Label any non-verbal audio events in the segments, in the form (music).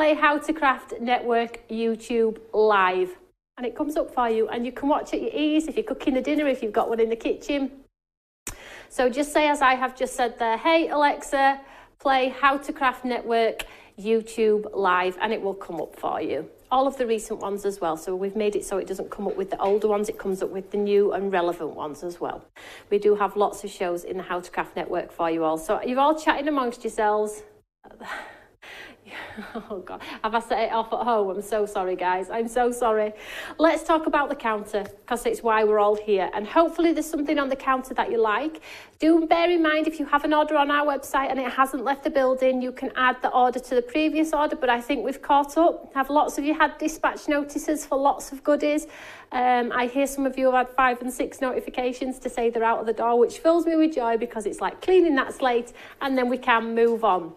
play How to Craft Network YouTube live. And it comes up for you and you can watch at your ease if you're cooking the dinner, if you've got one in the kitchen. So just say as I have just said there, hey Alexa, play How to Craft Network YouTube live and it will come up for you. All of the recent ones as well. So we've made it so it doesn't come up with the older ones, it comes up with the new and relevant ones as well. We do have lots of shows in the How to Craft Network for you all. So you're all chatting amongst yourselves. (laughs) oh god. Have i set it off at home? I'm so sorry guys. I'm so sorry. Let's talk about the counter because it's why we're all here. And hopefully there's something on the counter that you like. Do bear in mind if you have an order on our website and it hasn't left the building you can add the order to the previous order. But i think we've caught up. Have lots of you had dispatch notices for lots of goodies. Um, I hear some of you have had five and six notifications to say they're out of the door, which fills me with joy because it's like cleaning that slate and then we can move on.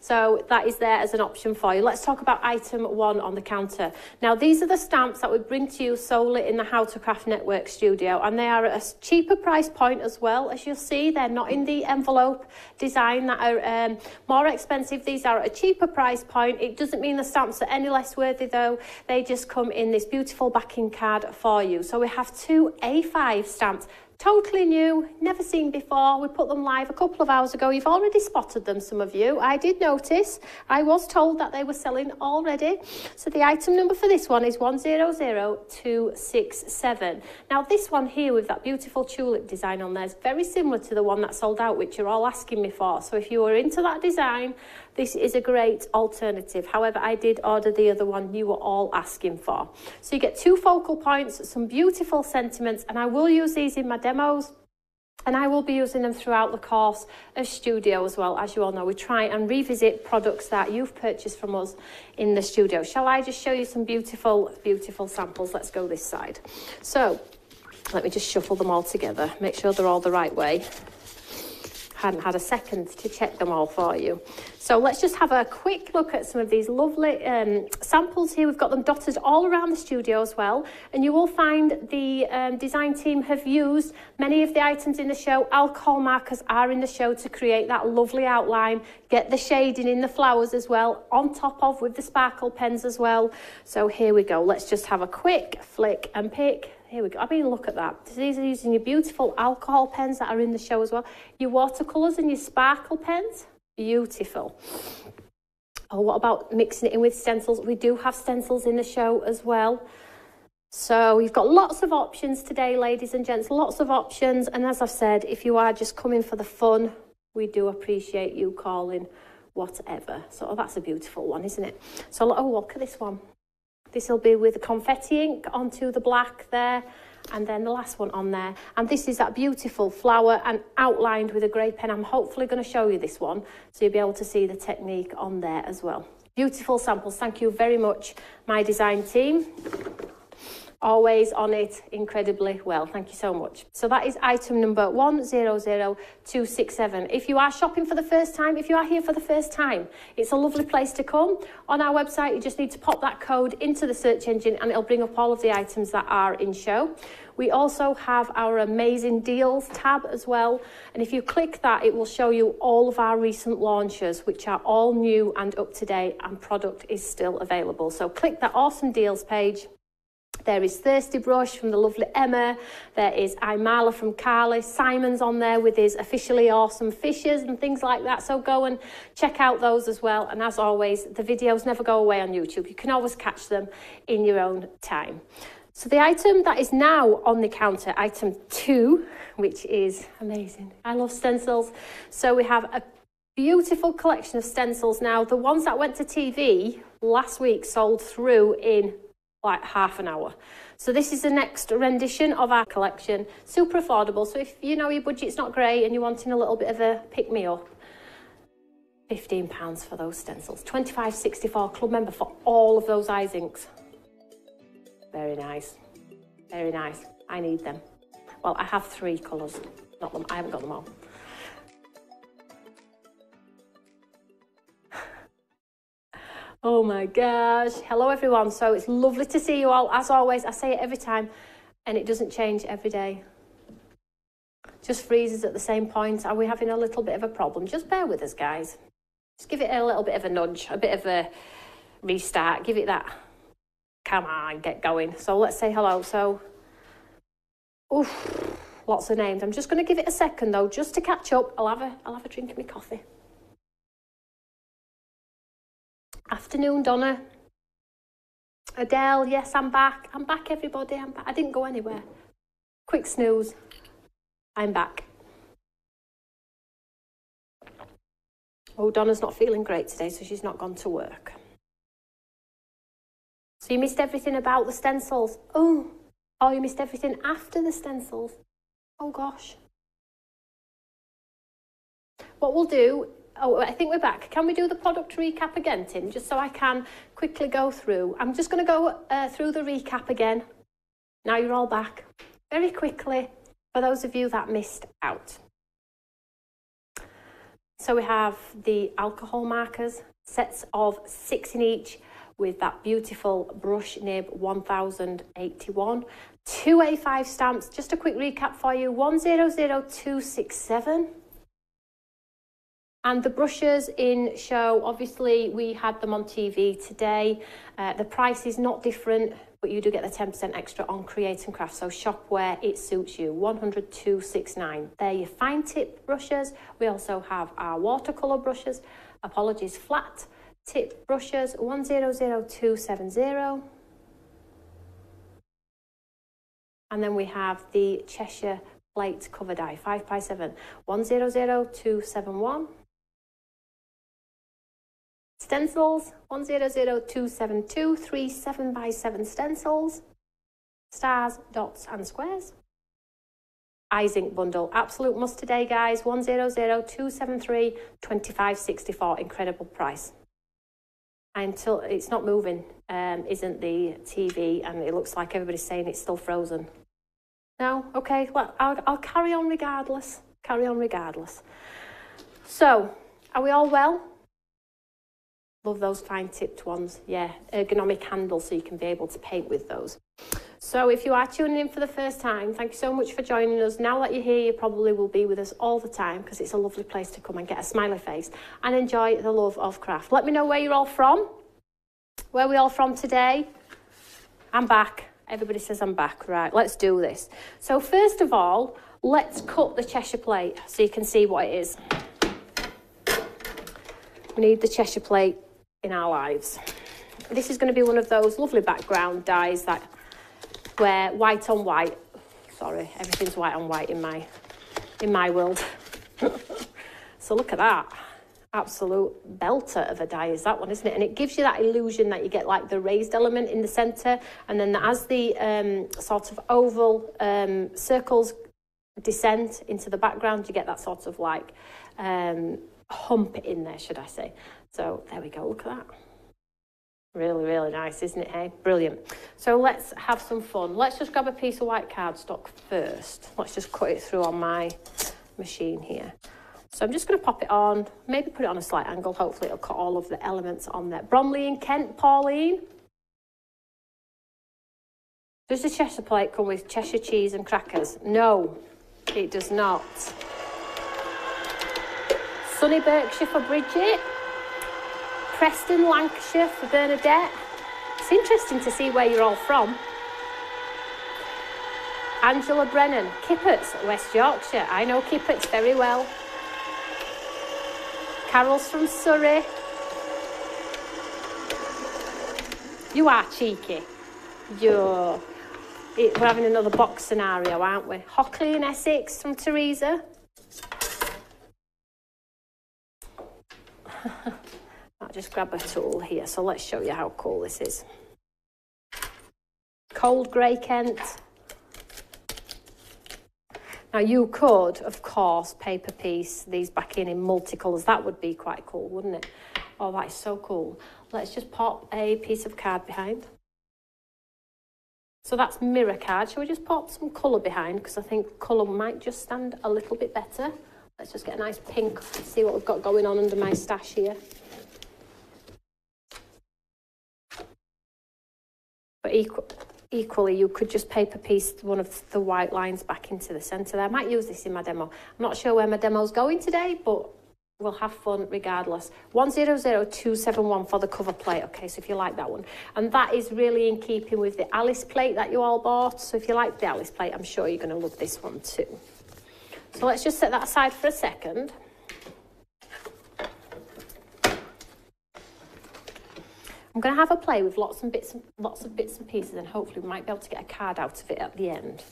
So that is there as an option for you. Let's talk about item one on the counter. Now, these are the stamps that we bring to you solely in the How to Craft Network studio, and they are at a cheaper price point as well. As you'll see, they're not in the envelope design that are um, more expensive. These are at a cheaper price point. It doesn't mean the stamps are any less worthy, though. They just come in this beautiful backing card for you. So we have two A5 stamps Totally new, never seen before. We put them live a couple of hours ago. You've already spotted them, some of you. I did notice. I was told that they were selling already. So the item number for this one is 100267. Now this one here with that beautiful tulip design on there is very similar to the one that sold out, which you're all asking me for. So if you were into that design, this is a great alternative. However, I did order the other one you were all asking for. So you get two focal points, some beautiful sentiments, and I will use these in my demos. And I will be using them throughout the course of studio as well. As you all know, we try and revisit products that you've purchased from us in the studio. Shall I just show you some beautiful, beautiful samples? Let's go this side. So let me just shuffle them all together, make sure they're all the right way hadn't had a second to check them all for you. So let's just have a quick look at some of these lovely um, samples here. We've got them dotted all around the studio as well. And you will find the um, design team have used many of the items in the show. Alcohol markers are in the show to create that lovely outline. Get the shading in the flowers as well, on top of with the sparkle pens as well. So here we go. Let's just have a quick flick and pick here we go. I mean, look at that. These are using your beautiful alcohol pens that are in the show as well. Your watercolours and your sparkle pens. Beautiful. Oh, what about mixing it in with stencils? We do have stencils in the show as well. So you've got lots of options today, ladies and gents, lots of options. And as I've said, if you are just coming for the fun, we do appreciate you calling whatever. So oh, that's a beautiful one, isn't it? So, oh, look at this one. This will be with the confetti ink onto the black there and then the last one on there. And this is that beautiful flower and outlined with a grey pen. I'm hopefully going to show you this one so you'll be able to see the technique on there as well. Beautiful samples. Thank you very much my design team. Always on it incredibly well. Thank you so much. So that is item number 100267. If you are shopping for the first time, if you are here for the first time, it's a lovely place to come. On our website, you just need to pop that code into the search engine and it'll bring up all of the items that are in show. We also have our amazing deals tab as well. And if you click that, it will show you all of our recent launches, which are all new and up to date and product is still available. So click that awesome deals page there is Thirsty Brush from the lovely Emma. There is Imala from Carly. Simon's on there with his officially awesome fishes and things like that. So go and check out those as well. And as always, the videos never go away on YouTube. You can always catch them in your own time. So the item that is now on the counter, item two, which is amazing. I love stencils. So we have a beautiful collection of stencils now. The ones that went to TV last week sold through in like half an hour. So this is the next rendition of our collection. Super affordable. So if you know your budget's not great and you're wanting a little bit of a pick-me-up, £15 for those stencils. 25.64 club member for all of those Izinks. Very nice. Very nice. I need them. Well, I have three colours. Not them. I haven't got them all. Oh my gosh. Hello, everyone. So it's lovely to see you all. As always, I say it every time, and it doesn't change every day. Just freezes at the same point. Are we having a little bit of a problem? Just bear with us, guys. Just give it a little bit of a nudge, a bit of a restart. Give it that, come on, get going. So let's say hello. So, oof, lots of names. I'm just going to give it a second though, just to catch up. I'll have a, I'll have a drink of my coffee. Afternoon, Donna. Adele, yes, I'm back. I'm back, everybody. I'm back. I didn't go anywhere. Quick snooze. I'm back. Oh, Donna's not feeling great today, so she's not gone to work. So you missed everything about the stencils. Oh, oh, you missed everything after the stencils. Oh gosh. What we'll do, oh, I think we're back. Can we do the product recap again, Tim, just so I can quickly go through? I'm just going to go uh, through the recap again. Now you're all back. Very quickly, for those of you that missed out. So we have the alcohol markers, sets of six in each with that beautiful brush nib 1081. Two A5 stamps, just a quick recap for you, 100267. And the brushes in show, obviously we had them on TV today. Uh, the price is not different but you do get the 10% extra on Create and Craft. So shop where it suits you. 10269. They're your fine tip brushes. We also have our watercolour brushes. Apologies, flat tip brushes 100270. And then we have the Cheshire plate cover die 5x7 100271. Stencils, 100272, three 7 by 7 stencils, stars, dots and squares. Izink bundle, absolute must today guys, 100273, 2564, incredible price. Until it's not moving, um, isn't the TV, and it looks like everybody's saying it's still frozen. No? Okay, well, I'll, I'll carry on regardless. Carry on regardless. So, are we all well? Love those fine tipped ones. Yeah, ergonomic handles so you can be able to paint with those. So if you are tuning in for the first time, thank you so much for joining us. Now that you're here, you probably will be with us all the time because it's a lovely place to come and get a smiley face and enjoy the love of craft. Let me know where you're all from. Where we all from today? I'm back. Everybody says I'm back. Right, let's do this. So first of all, let's cut the Cheshire plate so you can see what it is. We need the Cheshire plate in our lives. This is going to be one of those lovely background dies that where white on white, sorry, everything's white on white in my, in my world. (laughs) so look at that. Absolute belter of a die is that one, isn't it? And it gives you that illusion that you get like the raised element in the centre and then as the um, sort of oval um, circles descend into the background, you get that sort of like um, hump in there, should I say. So there we go, look at that. Really, really nice, isn't it, hey? Brilliant. So let's have some fun. Let's just grab a piece of white cardstock first. Let's just cut it through on my machine here. So I'm just going to pop it on, maybe put it on a slight angle. Hopefully it'll cut all of the elements on there. Bromley and Kent, Pauline. Does the Cheshire plate come with Cheshire cheese and crackers? No, it does not. Sunny Berkshire for Bridget. Preston, Lancashire for Bernadette. It's interesting to see where you're all from. Angela Brennan, Kippax, West Yorkshire. I know Kippax very well. Carol's from Surrey. You are cheeky. You're... We're having another box scenario, aren't we? Hockley in Essex from Teresa. (laughs) I'll just grab a tool here. So let's show you how cool this is. Cold grey Kent. Now you could, of course, paper piece these back in in multicolours. That would be quite cool, wouldn't it? Oh, that is so cool. Let's just pop a piece of card behind. So that's mirror card. Shall we just pop some colour behind? Because I think colour might just stand a little bit better. Let's just get a nice pink, see what we've got going on under my stash here. But equal, equally, you could just paper piece one of the white lines back into the centre there. I might use this in my demo. I'm not sure where my demo's going today, but we'll have fun regardless. 100271 for the cover plate, okay, so if you like that one. And that is really in keeping with the Alice plate that you all bought. So if you like the Alice plate, I'm sure you're going to love this one too. So let's just set that aside for a second. I'm going to have a play with lots and bits, and, lots of bits and pieces, and hopefully we might be able to get a card out of it at the end.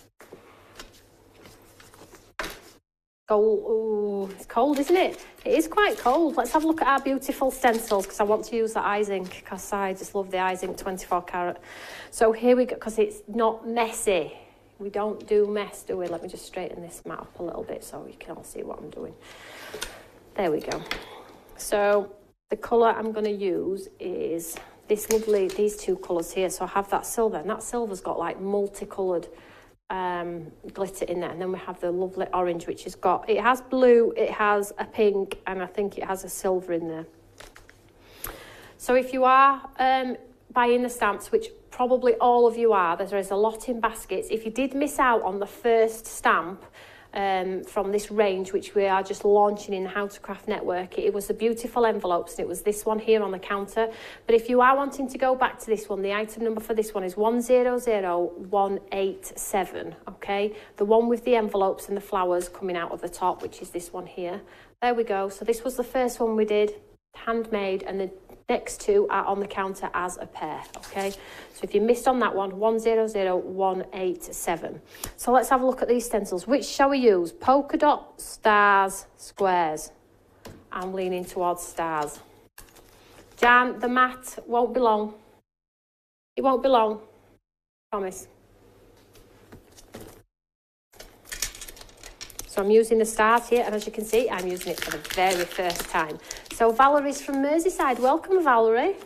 Oh, it's cold, isn't it? It is quite cold. Let's have a look at our beautiful stencils because I want to use the Izink because I just love the Izink 24 carat. So here we go, because it's not messy. We don't do mess, do we? Let me just straighten this mat up a little bit so you can all see what I'm doing. There we go. So the colour I'm going to use is this lovely, these two colours here. So I have that silver, and that silver's got like multicoloured um, glitter in there. And then we have the lovely orange, which has got, it has blue, it has a pink, and I think it has a silver in there. So if you are um, buying the stamps, which probably all of you are, there is a lot in baskets. If you did miss out on the first stamp, um, from this range which we are just launching in the How to Craft Network. It was the beautiful envelopes and it was this one here on the counter. But if you are wanting to go back to this one, the item number for this one is 100187, okay? The one with the envelopes and the flowers coming out of the top, which is this one here. There we go. So this was the first one we did, handmade, and the Next two are on the counter as a pair, okay? So if you missed on that one, 100187. So let's have a look at these stencils. Which shall we use? Polka dot, stars, squares. I'm leaning towards stars. Jan, the mat won't be long. It won't be long. Promise. So I'm using the stars here, and as you can see, I'm using it for the very first time. So Valerie's from Merseyside. Welcome, Valerie.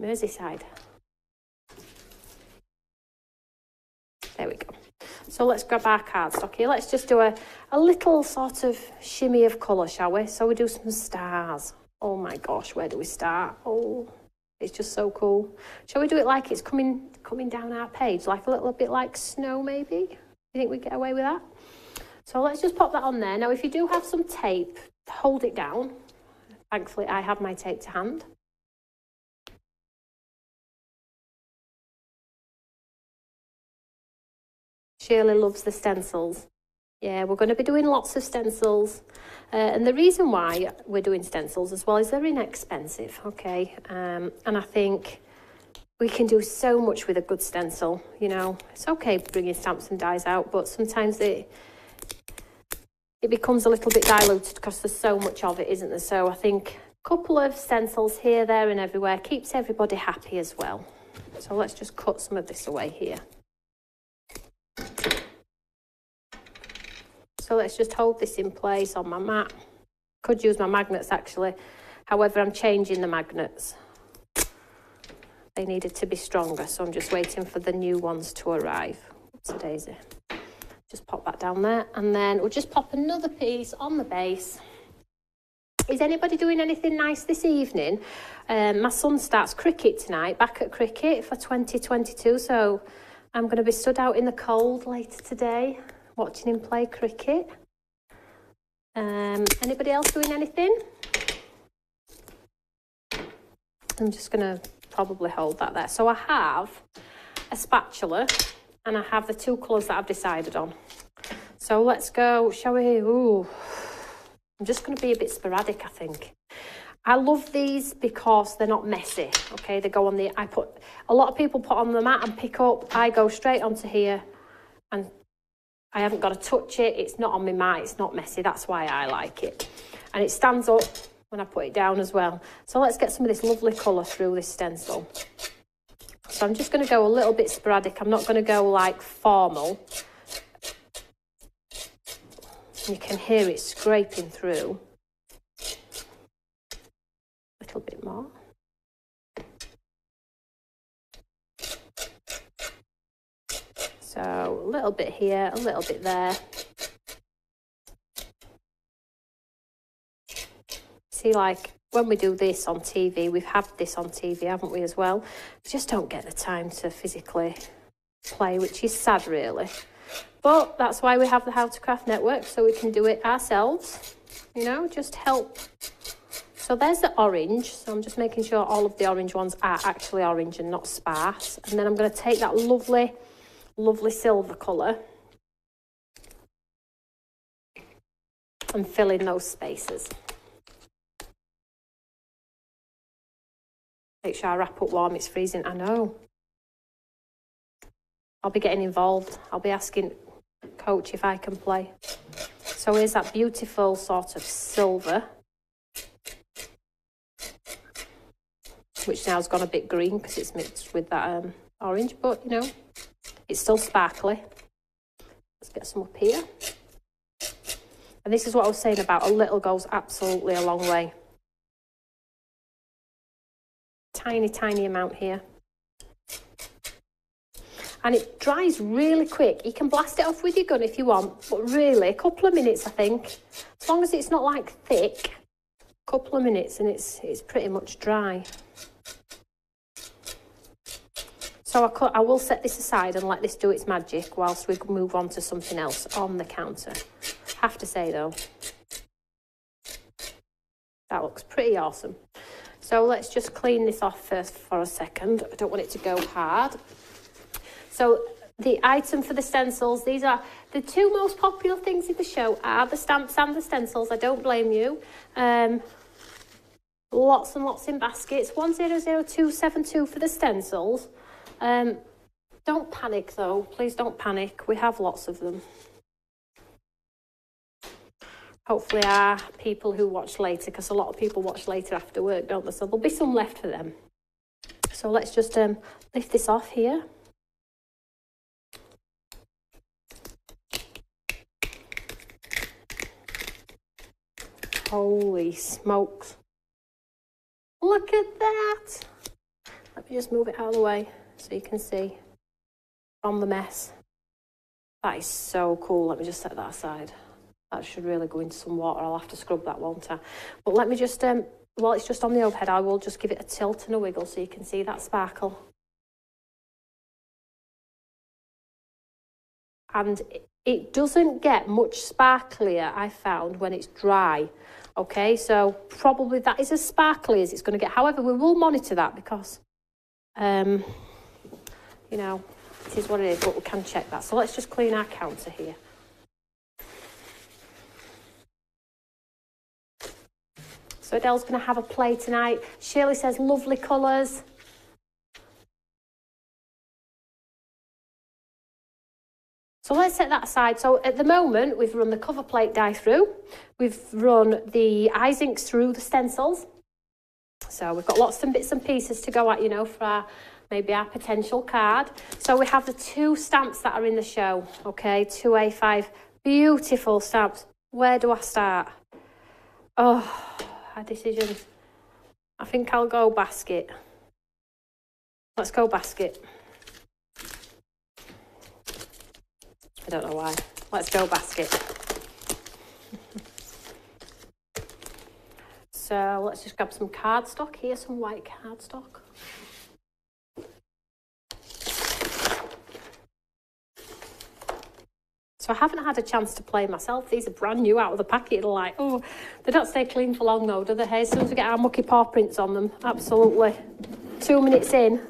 Merseyside. There we go. So let's grab our cardstock here. Let's just do a, a little sort of shimmy of colour, shall we? So we do some stars. Oh my gosh, where do we start? Oh, it's just so cool. Shall we do it like it's coming coming down our page, like a little bit like snow maybe? You think we get away with that? So let's just pop that on there. Now, if you do have some tape, hold it down. Thankfully, I have my tape to hand. Shirley loves the stencils. Yeah, we're going to be doing lots of stencils. Uh, and the reason why we're doing stencils as well is they're inexpensive, okay? Um, and I think we can do so much with a good stencil, you know. It's okay bringing stamps and dies out, but sometimes they it becomes a little bit diluted because there's so much of it, isn't there? So I think a couple of stencils here, there and everywhere keeps everybody happy as well. So let's just cut some of this away here. So let's just hold this in place on my mat. Could use my magnets actually. However, I'm changing the magnets. They needed to be stronger, so I'm just waiting for the new ones to arrive. What's a daisy? Just pop that down there and then we'll just pop another piece on the base. Is anybody doing anything nice this evening? Um, my son starts cricket tonight, back at cricket for 2022, so I'm going to be stood out in the cold later today watching him play cricket. Um, anybody else doing anything? I'm just going to probably hold that there. So I have a spatula and I have the two colours that I've decided on. So let's go, shall we? Ooh, I'm just going to be a bit sporadic, I think. I love these because they're not messy, okay? They go on the, I put, a lot of people put on the mat and pick up. I go straight onto here and I haven't got to touch it. It's not on my mat. It's not messy. That's why I like it. And it stands up when I put it down as well. So let's get some of this lovely colour through this stencil. So I'm just going to go a little bit sporadic. I'm not going to go like formal. You can hear it scraping through. A little bit more. So a little bit here, a little bit there. See, like when we do this on TV, we've had this on TV, haven't we, as well? We just don't get the time to physically play, which is sad, really. But that's why we have the How to Craft Network, so we can do it ourselves. You know, just help. So there's the orange. So I'm just making sure all of the orange ones are actually orange and not sparse. And then I'm going to take that lovely, lovely silver colour and fill in those spaces. Make sure I wrap up warm, it's freezing. I know. I'll be getting involved. I'll be asking coach if I can play. So here's that beautiful sort of silver, which now has gone a bit green because it's mixed with that um, orange, but you know, it's still sparkly. Let's get some up here. And this is what I was saying about a little goes absolutely a long way. Tiny, tiny amount here and it dries really quick. You can blast it off with your gun if you want, but really a couple of minutes, I think. As long as it's not like thick, a couple of minutes and it's, it's pretty much dry. So I, I will set this aside and let this do its magic whilst we move on to something else on the counter. Have to say though, that looks pretty awesome. So let's just clean this off first for a second. I don't want it to go hard. So the item for the stencils, these are the two most popular things in the show are the stamps and the stencils. I don't blame you. Um, lots and lots in baskets. 100272 for the stencils. Um, don't panic though. Please don't panic. We have lots of them. Hopefully are people who watch later, because a lot of people watch later after work, don't they? So there'll be some left for them. So let's just um, lift this off here. Holy smokes. Look at that. Let me just move it out of the way so you can see from the mess. That is so cool. Let me just set that aside. That should really go into some water. I'll have to scrub that, won't I? But let me just, um, while it's just on the overhead, I will just give it a tilt and a wiggle so you can see that sparkle. And it doesn't get much sparklier, I found, when it's dry. Okay, so probably that is as sparkly as it's going to get. However, we will monitor that because, um, you know, it is what it is, but we can check that. So let's just clean our counter here. So Adele's going to have a play tonight. Shirley says lovely colours. So let's set that aside. So at the moment, we've run the cover plate die through. We've run the Izinks through the stencils. So we've got lots of bits and pieces to go at, you know, for our, maybe our potential card. So we have the two stamps that are in the show, okay, two A5, beautiful stamps. Where do I start? Oh, Uh, a decision. I think I'll go basket. Let's go basket. I don't know why. Let's go basket. (laughs) so let's just grab some cardstock here, some white cardstock. So I haven't had a chance to play myself. These are brand new out of the packet. Like, oh, they don't stay clean for long though, do they? Hey, as soon as we get our mucky paw prints on them, absolutely. Two minutes in,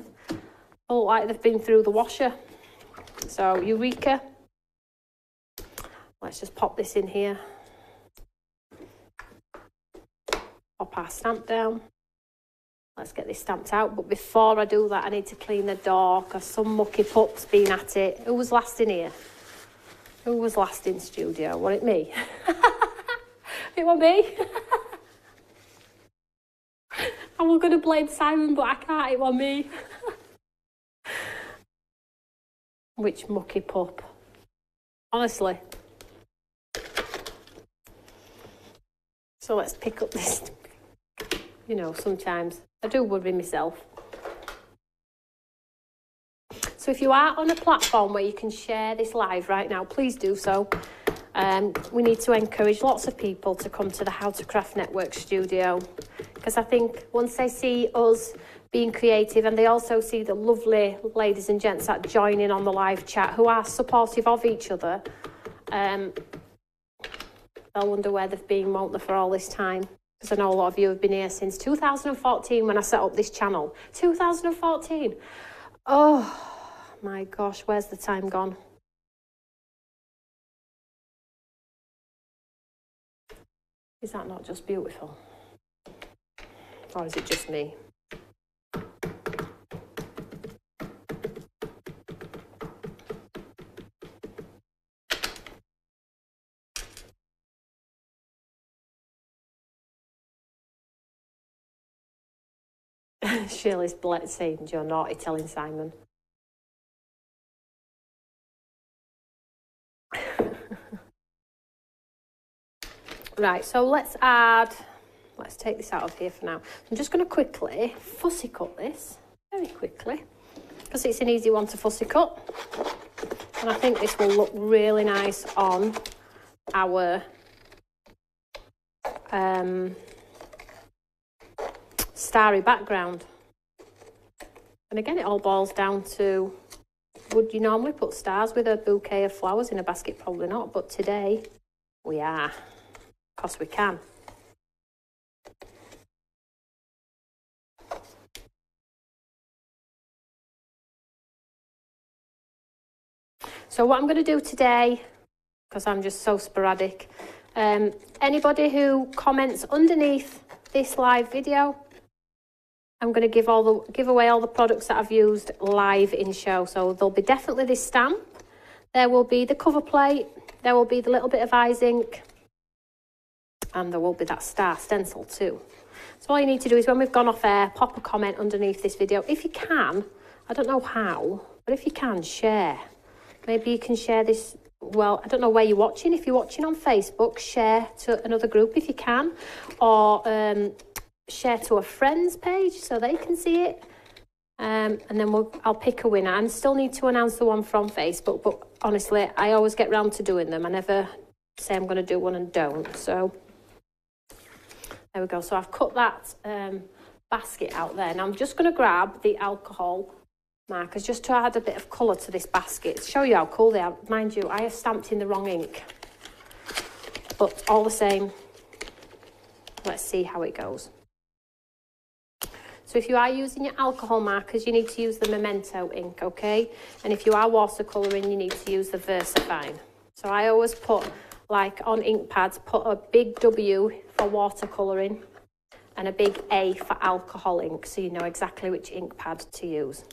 oh, like they've been through the washer. So Eureka, Let's just pop this in here. Pop our stamp down. Let's get this stamped out. But before I do that, I need to clean the door because some mucky pup's been at it. Who was last in here? Who was last in studio? Was it me? (laughs) it was me. (laughs) I was going to blame Simon, but I can't. It was me. (laughs) Which mucky pup? Honestly, So let's pick up this. You know, sometimes I do worry myself. So if you are on a platform where you can share this live right now, please do so. Um, we need to encourage lots of people to come to the How to Craft Network studio because I think once they see us being creative and they also see the lovely ladies and gents that join in on the live chat who are supportive of each other. Um, they'll wonder where they've been, won't they, for all this time? Because I know a lot of you have been here since 2014 when I set up this channel. 2014. Oh my gosh, where's the time gone? Is that not just beautiful? Or is it just me? (laughs) Shirley's saying you're naughty telling Simon. Right, so let's add, let's take this out of here for now. I'm just going to quickly fussy cut this, very quickly, because it's an easy one to fussy cut. And I think this will look really nice on our um, starry background. And again, it all boils down to, would you normally put stars with a bouquet of flowers in a basket? Probably not, but today we are, because we can. So what I'm going to do today, because I'm just so sporadic, um, anybody who comments underneath this live video, I'm going to give all the give away all the products that I've used live in show. So there'll be definitely this stamp. There will be the cover plate. There will be the little bit of Izink. And there will be that star stencil too. So all you need to do is when we've gone off air, pop a comment underneath this video. If you can, I don't know how, but if you can, share. Maybe you can share this well, I don't know where you're watching. If you're watching on Facebook, share to another group if you can, or um, share to a friend's page so they can see it. Um, and then we'll, I'll pick a winner. And still need to announce the one from Facebook, but honestly, I always get round to doing them. I never say I'm going to do one and don't. So there we go. So I've cut that um, basket out there. Now I'm just going to grab the alcohol markers just to add a bit of colour to this basket. Show you how cool they are. Mind you, I have stamped in the wrong ink. But all the same, let's see how it goes. So if you are using your alcohol markers, you need to use the Memento ink, okay? And if you are watercolouring, you need to use the VersaFine. So I always put, like on ink pads, put a big W for watercolouring and a big A for alcohol ink, so you know exactly which ink pad to use.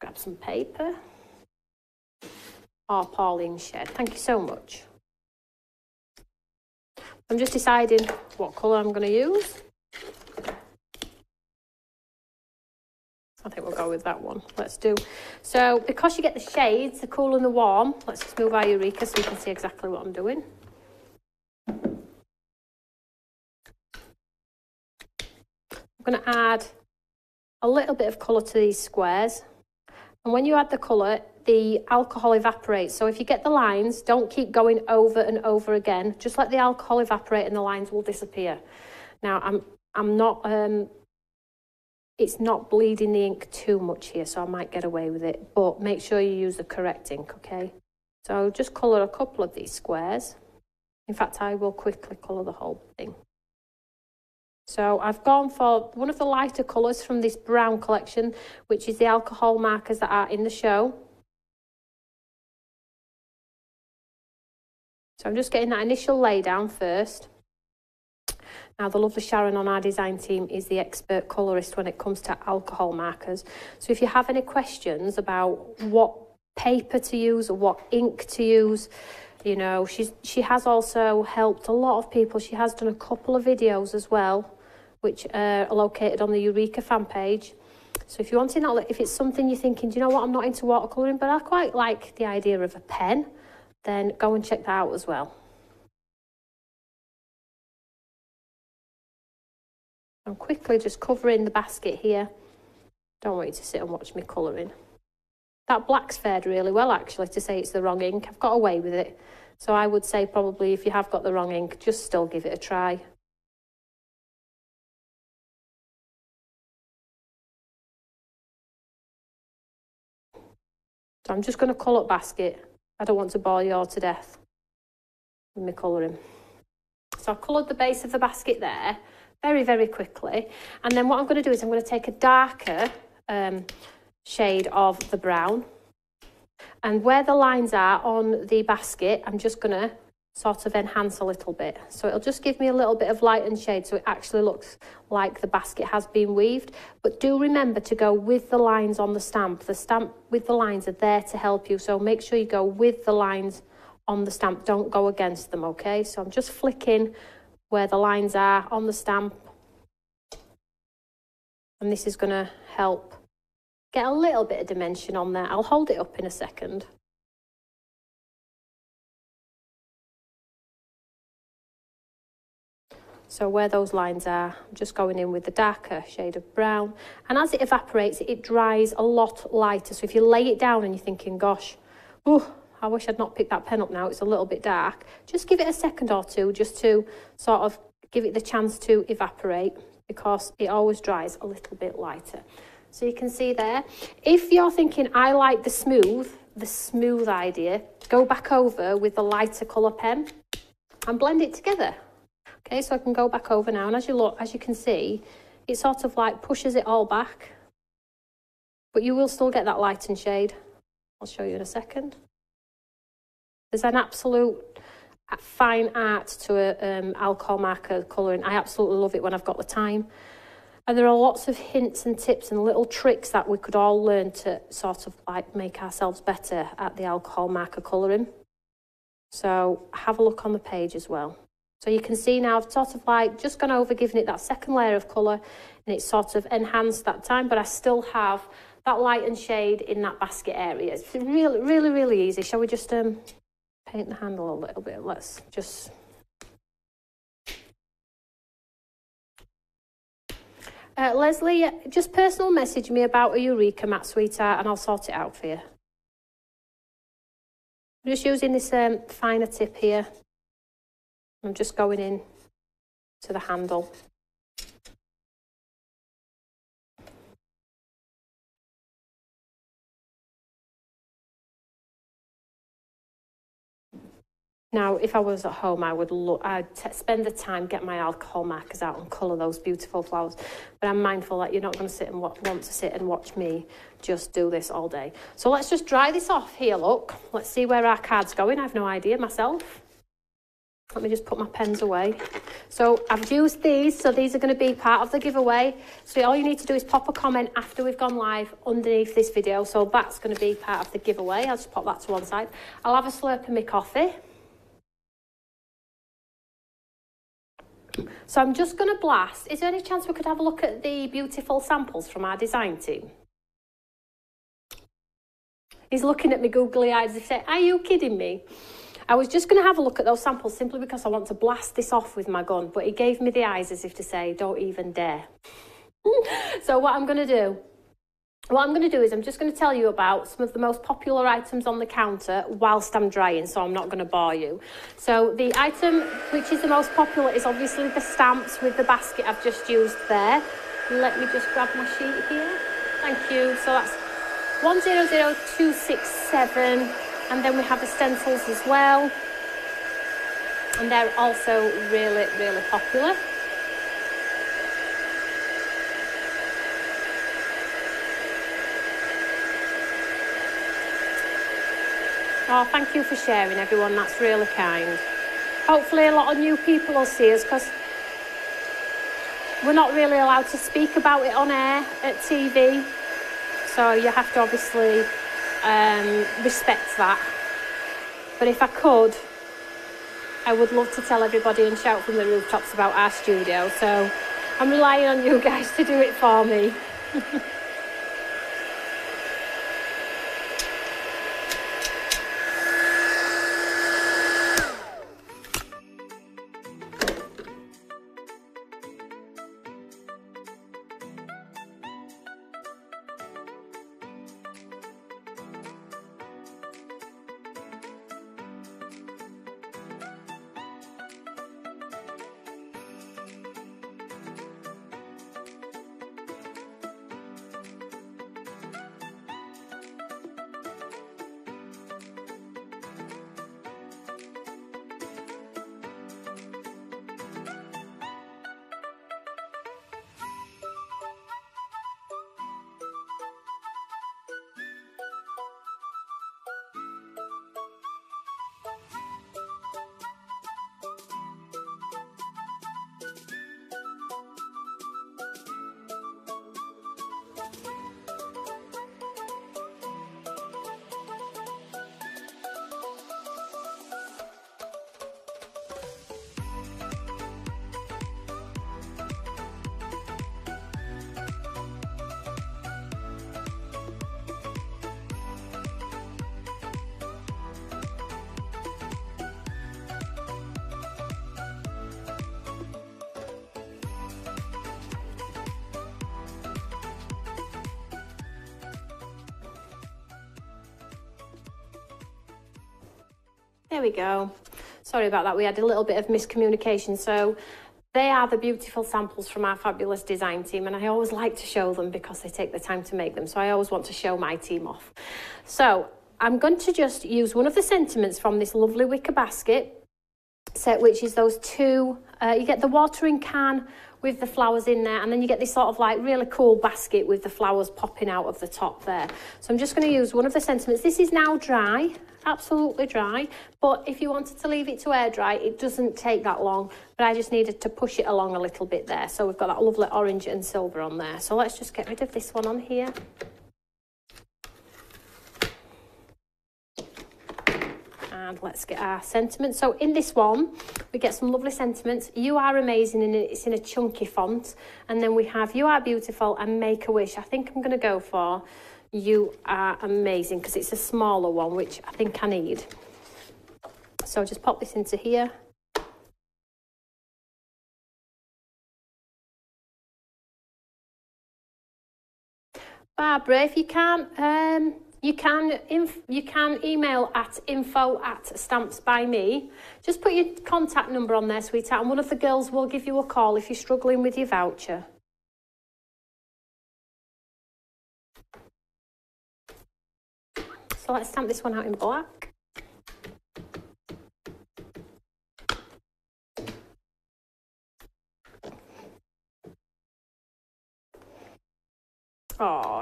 Grab some paper. Oh, Pauline Shed, thank you so much. I'm just deciding what colour I'm going to use. I think we'll go with that one. Let's do. So because you get the shades, the cool and the warm, let's just move our Eureka so you can see exactly what I'm doing. Going to add a little bit of colour to these squares. And when you add the colour, the alcohol evaporates. So if you get the lines, don't keep going over and over again. Just let the alcohol evaporate and the lines will disappear. Now, I'm, I'm not um, it's not bleeding the ink too much here, so I might get away with it. But make sure you use the correct ink, okay? So just colour a couple of these squares. In fact, I will quickly colour the whole thing. So I've gone for one of the lighter colours from this brown collection, which is the alcohol markers that are in the show. So I'm just getting that initial lay down first. Now, the lovely Sharon on our design team is the expert colourist when it comes to alcohol markers. So if you have any questions about what paper to use or what ink to use, you know, she's, she has also helped a lot of people. She has done a couple of videos as well, which uh, are located on the Eureka fan page. So if you want to know, if it's something you're thinking, do you know what, I'm not into watercolouring, but I quite like the idea of a pen, then go and check that out as well. I'm quickly just covering the basket here. Don't want you to sit and watch me colouring. That black's fared really well actually to say it's the wrong ink. I've got away with it. So I would say probably if you have got the wrong ink, just still give it a try. I'm just going to colour up basket. I don't want to bore you all to death with my colouring. So I've coloured the base of the basket there very, very quickly. And then what I'm going to do is I'm going to take a darker um, shade of the brown. And where the lines are on the basket, I'm just going to sort of enhance a little bit. So it'll just give me a little bit of light and shade so it actually looks like the basket has been weaved. But do remember to go with the lines on the stamp. The stamp with the lines are there to help you. So make sure you go with the lines on the stamp. Don't go against them, okay? So I'm just flicking where the lines are on the stamp. And this is going to help get a little bit of dimension on there. I'll hold it up in a second. So where those lines are, I'm just going in with the darker shade of brown. And as it evaporates, it dries a lot lighter. So if you lay it down and you're thinking, gosh, oh, I wish I'd not picked that pen up now, it's a little bit dark. Just give it a second or two just to sort of give it the chance to evaporate because it always dries a little bit lighter. So you can see there, if you're thinking, I like the smooth, the smooth idea, go back over with the lighter colour pen and blend it together. Okay, so I can go back over now, and as you look, as you can see, it sort of like pushes it all back, but you will still get that light and shade. I'll show you in a second. There's an absolute fine art to a um, alcohol marker colouring. I absolutely love it when I've got the time. And there are lots of hints and tips and little tricks that we could all learn to sort of like make ourselves better at the alcohol marker colouring. So have a look on the page as well. So you can see now I've sort of like just gone over giving it that second layer of colour and it's sort of enhanced that time, but I still have that light and shade in that basket area. It's really, really, really easy. Shall we just um, paint the handle a little bit? Let's just... Uh, Leslie, just personal message me about a Eureka mat, sweetheart, and I'll sort it out for you. I'm just using this um, finer tip here. I'm just going in to the handle. Now, if I was at home, I would look, I'd spend the time, get my alcohol markers out and colour those beautiful flowers. But I'm mindful that you're not going to sit and want to sit and watch me just do this all day. So let's just dry this off here, look. Let's see where our card's going. I've no idea myself. Let me just put my pens away. So I've used these, so these are going to be part of the giveaway. So all you need to do is pop a comment after we've gone live underneath this video. So that's going to be part of the giveaway. I'll just pop that to one side. I'll have a slurp of my coffee. So I'm just going to blast. Is there any chance we could have a look at the beautiful samples from our design team? He's looking at me googly eyes and say, are you kidding me? I was just going to have a look at those samples simply because I want to blast this off with my gun, but he gave me the eyes as if to say, don't even dare. (laughs) so what I'm going to do, what I'm going to do is I'm just going to tell you about some of the most popular items on the counter whilst I'm drying, so I'm not going to bore you. So the item which is the most popular is obviously the stamps with the basket I've just used there. Let me just grab my sheet here. Thank you. So that's 100267 and then we have the stencils as well. And they're also really, really popular. Oh, thank you for sharing, everyone. That's really kind. Hopefully a lot of new people will see us because we're not really allowed to speak about it on air at TV. So you have to obviously um, respect that. But if I could, I would love to tell everybody and shout from the rooftops about our studio. So I'm relying on you guys to do it for me. (laughs) There we go. Sorry about that. We had a little bit of miscommunication. So they are the beautiful samples from our fabulous design team and I always like to show them because they take the time to make them. So I always want to show my team off. So I'm going to just use one of the sentiments from this lovely wicker basket set, which is those two, uh, you get the watering can with the flowers in there and then you get this sort of like really cool basket with the flowers popping out of the top there. So I'm just going to use one of the sentiments. This is now dry, absolutely dry, but if you wanted to leave it to air dry, it doesn't take that long, but I just needed to push it along a little bit there. So we've got that lovely orange and silver on there. So let's just get rid of this one on here. And let's get our sentiments. So in this one, we get some lovely sentiments. You are amazing and it's in a chunky font. And then we have You are beautiful and Make a Wish. I think I'm going to go for You are amazing because it's a smaller one, which I think I need. So just pop this into here. Barbara, if you can't um, you can you can email at info at stamps by me. Just put your contact number on there, sweetheart, and one of the girls will give you a call if you're struggling with your voucher. So let's stamp this one out in black.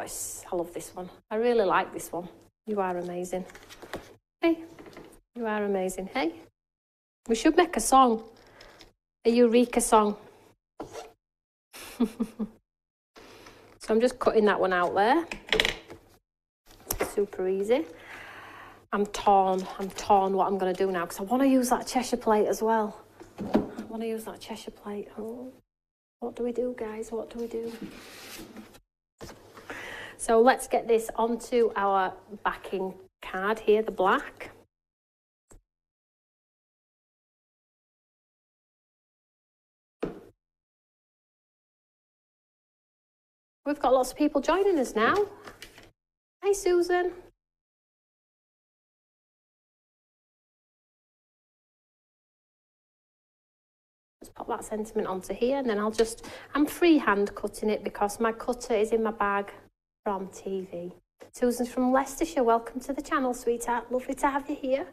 Oh, I love this one. I really like this one. You are amazing. Hey, you are amazing. Hey, we should make a song, a Eureka song. (laughs) so I'm just cutting that one out there. Super easy. I'm torn. I'm torn what I'm going to do now because I want to use that Cheshire plate as well. I want to use that Cheshire plate. Oh, what do we do, guys? What do we do? So let's get this onto our backing card here, the black. We've got lots of people joining us now. Hi, Susan. Let's pop that sentiment onto here and then I'll just, I'm freehand cutting it because my cutter is in my bag from TV. Susan's from Leicestershire. Welcome to the channel, sweetheart. Lovely to have you here.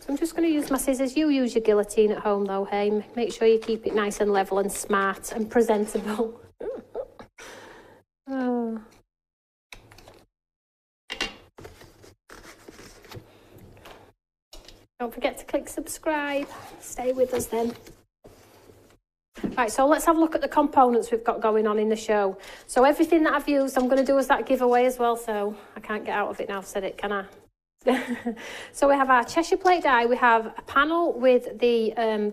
So I'm just going to use my scissors. You use your guillotine at home though, hey? Make sure you keep it nice and level and smart and presentable. (laughs) oh. Don't forget to click subscribe. Stay with us then. Right, so let's have a look at the components we've got going on in the show. So everything that I've used, I'm going to do as that giveaway as well, so I can't get out of it now, I've said it, can I? (laughs) so we have our Cheshire plate die, we have a panel with the um,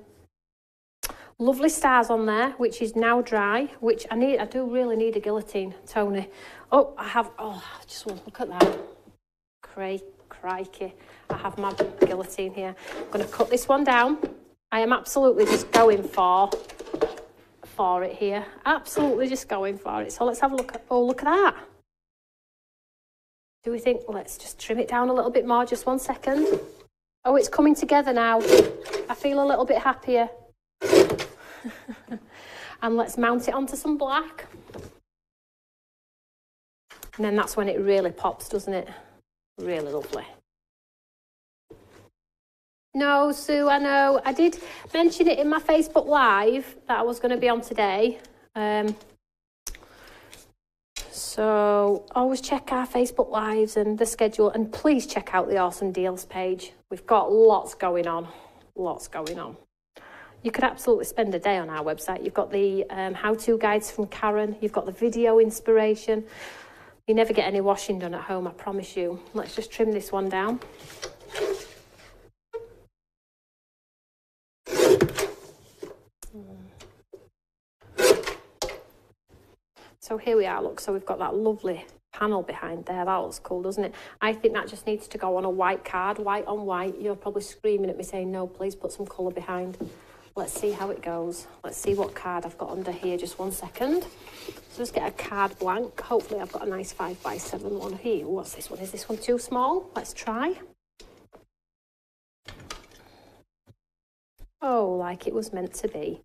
lovely stars on there, which is now dry, which I need, I do really need a guillotine, Toni. Oh, I have, oh, I just want to look at that. Cray, crikey. I have my guillotine here. I'm going to cut this one down. I am absolutely just going for for it here. Absolutely just going for it. So let's have a look at, oh, look at that. Do we think, let's just trim it down a little bit more, just one second. Oh, it's coming together now. I feel a little bit happier. (laughs) and let's mount it onto some black. And then that's when it really pops, doesn't it? Really lovely. No, Sue, I know. I did mention it in my Facebook Live that I was going to be on today. Um, so always check our Facebook Lives and the schedule, and please check out the Awesome Deals page. We've got lots going on, lots going on. You could absolutely spend a day on our website. You've got the um, how-to guides from Karen. You've got the video inspiration. You never get any washing done at home, I promise you. Let's just trim this one down. So here we are, look, so we've got that lovely panel behind there. That looks cool, doesn't it? I think that just needs to go on a white card, white on white. You're probably screaming at me saying, no, please put some colour behind. let's see how it goes. Let's see what card I've got under here. Just one second. So just get a card blank. Hopefully I've got a nice five by seven one here. What's this one? Is this one too small? Let's try. Oh, like it was meant to be.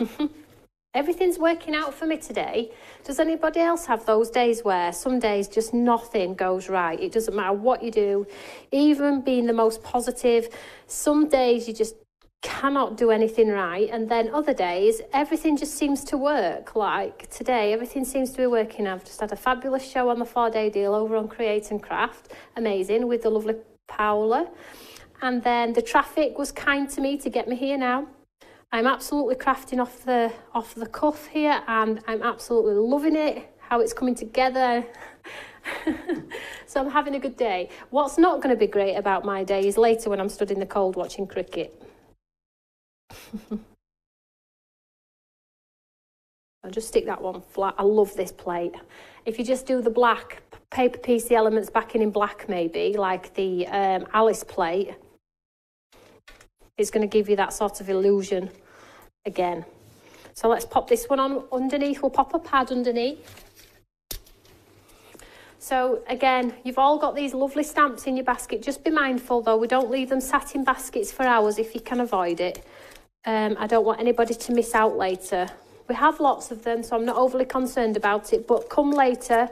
(laughs) Everything's working out for me today. Does anybody else have those days where some days just nothing goes right? It doesn't matter what you do, even being the most positive. Some days you just cannot do anything right, and then other days everything just seems to work. Like today, everything seems to be working. I've just had a fabulous show on the four day deal over on Create and Craft, amazing, with the lovely Paula. And then the traffic was kind to me to get me here now. I'm absolutely crafting off the off the cuff here and I'm absolutely loving it, how it's coming together. (laughs) so I'm having a good day. What's not going to be great about my day is later when I'm stood in the cold watching cricket. (laughs) I'll just stick that one flat. I love this plate. If you just do the black, paper piece the elements back in in black maybe, like the um, Alice plate, it's going to give you that sort of illusion again. So let's pop this one on underneath. We'll pop a pad underneath. So again, you've all got these lovely stamps in your basket. Just be mindful though, we don't leave them sat in baskets for hours if you can avoid it. Um, I don't want anybody to miss out later. We have lots of them, so I'm not overly concerned about it. But come later,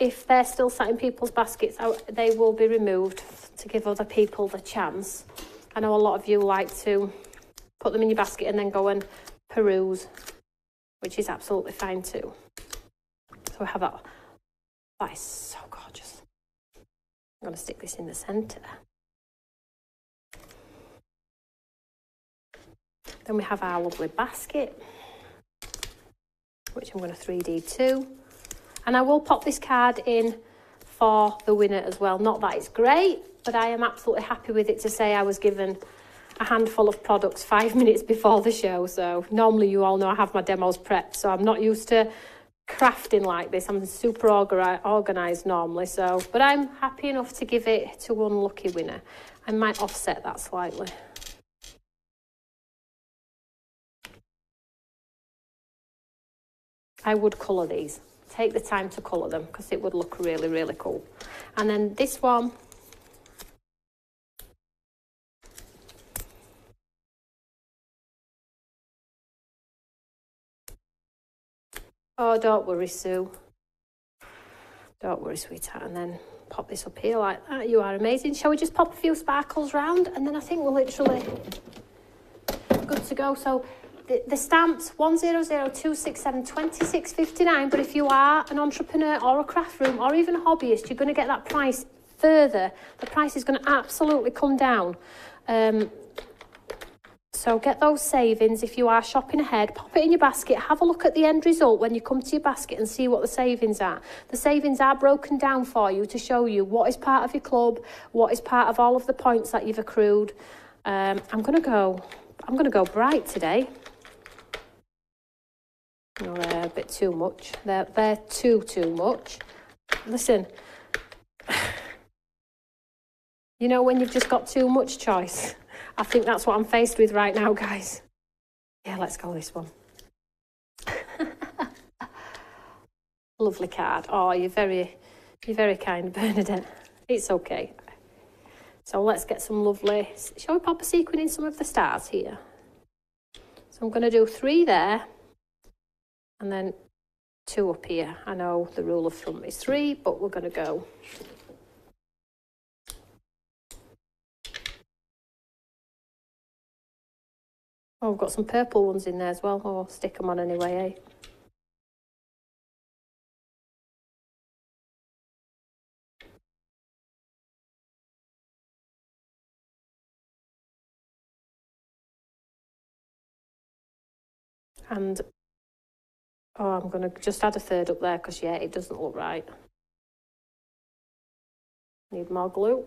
if they're still sat in people's baskets, they will be removed to give other people the chance. I know a lot of you like to put them in your basket and then go and peruse, which is absolutely fine too. So we have that. That is so gorgeous. I'm going to stick this in the centre. Then we have our lovely basket, which I'm going to 3D too. And I will pop this card in for the winner as well. Not that it's great, but I am absolutely happy with it to say I was given a handful of products five (laughs) minutes before the show. So normally you all know I have my demos prepped, so I'm not used to crafting like this. I'm super organised normally, so but I'm happy enough to give it to one lucky winner. I might offset that slightly. I would colour these. Take the time to colour them because it would look really, really cool. And then this one Oh, don't worry, Sue. Don't worry, sweetheart. And then pop this up here like that. You are amazing. Shall we just pop a few sparkles round? And then I think we're literally good to go. So the, the stamps 1002672659. But if you are an entrepreneur or a craft room or even a hobbyist, you're going to get that price further. The price is going to absolutely come down. Um, so get those savings if you are shopping ahead, pop it in your basket, have a look at the end result when you come to your basket and see what the savings are. The savings are broken down for you to show you what is part of your club, what is part of all of the points that you've accrued. Um, I'm going to go, I'm going to go bright today. No, they're a bit too much. They're, they're too, too much. Listen, (sighs) you know when you've just got too much choice? I think that's what I'm faced with right now, guys. Yeah, let's go this one. (laughs) Lovely card. Oh, you're very, you're very kind, (laughs) Bernadette. It's okay. So let's get some lovely, shall we pop a sequin in some of the stars here? So I'm going to do three there and then two up here. I know the rule of thumb is three, but we're going to go Oh, we've got some purple ones in there as well. Oh, I'll stick them on anyway, eh? And oh, I'm going to just add a third up there because, yeah, it doesn't look right. Need more glue.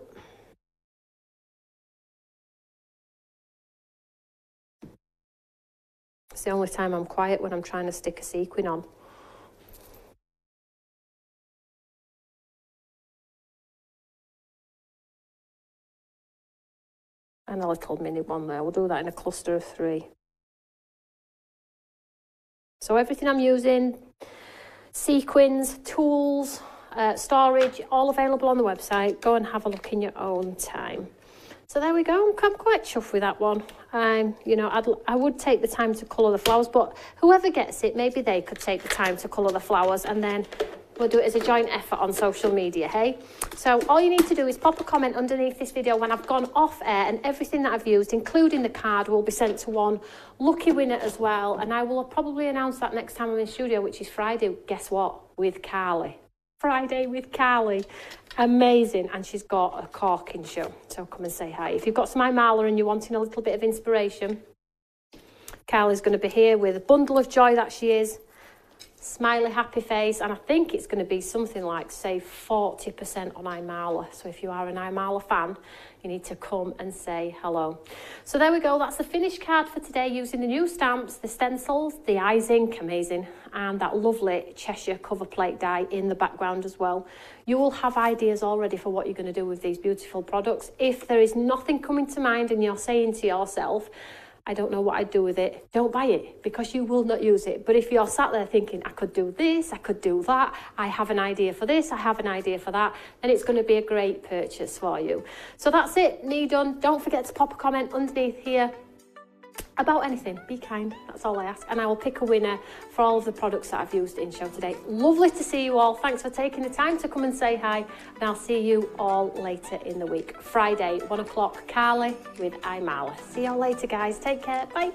It's the only time I'm quiet when I'm trying to stick a sequin on. and a little mini one there. We'll do that in a cluster of three. So everything I'm using, sequins, tools, uh, storage, all available on the website. Go and have a look in your own time. So there we go. I'm quite chuffed with that one. Um, you know, I'd, I would take the time to colour the flowers, but whoever gets it, maybe they could take the time to colour the flowers and then we'll do it as a joint effort on social media, hey? So all you need to do is pop a comment underneath this video when I've gone off air and everything that I've used, including the card, will be sent to one lucky winner as well. And I will probably announce that next time I'm in studio, which is Friday. Guess what? With Carly. Friday with Carly. Amazing. And she's got a corking show. So come and say hi. If you've got some Imala and you're wanting a little bit of inspiration, Carly's going to be here with a bundle of joy that she is smiley, happy face, and I think it's going to be something like, say, 40% on Imala. So if you are an Imala fan, you need to come and say hello. So there we go, that's the finished card for today using the new stamps, the stencils, the Izink, amazing, and that lovely Cheshire cover plate die in the background as well. You will have ideas already for what you're going to do with these beautiful products. If there is nothing coming to mind and you're saying to yourself, I don't know what I'd do with it. Don't buy it because you will not use it. But if you're sat there thinking, I could do this, I could do that, I have an idea for this, I have an idea for that, then it's going to be a great purchase for you. So that's it, me done. Don't forget to pop a comment underneath here about anything. Be kind, that's all I ask. And I will pick a winner for all of the products that I've used in show today. Lovely to see you all. Thanks for taking the time to come and say hi. And I'll see you all later in the week. Friday, one o'clock, Carly with Imala. See you all later, guys. Take care. Bye.